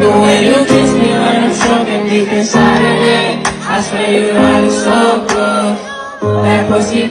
The way you kiss me when I'm choking deep inside of me, I swear you are it so good. That pussy